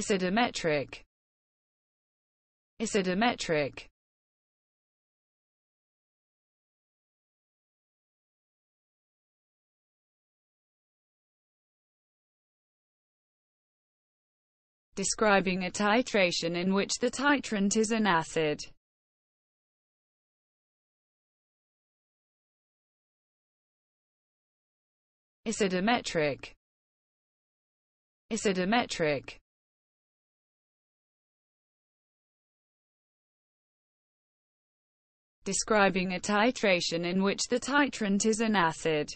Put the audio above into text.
Acidimetric. Acidimetric. Describing a titration in which the titrant is an acid. Acidimetric. Acidimetric. Describing a titration in which the titrant is an acid.